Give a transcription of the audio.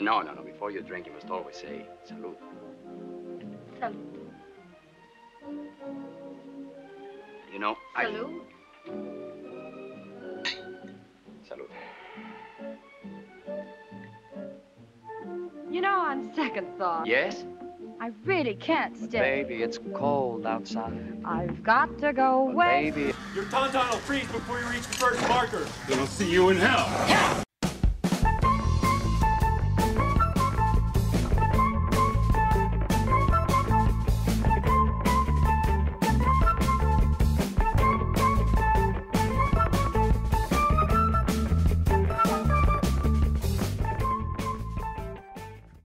No, no, no. Before you drink, you must always say salud. Salud. You know, I... Salud. Salud. You know, on second thought, Yes? I really can't stay. Baby, it's cold outside. I've got to go away. Baby. Your tauntaun will freeze before you reach the first marker. Then I'll see you in hell.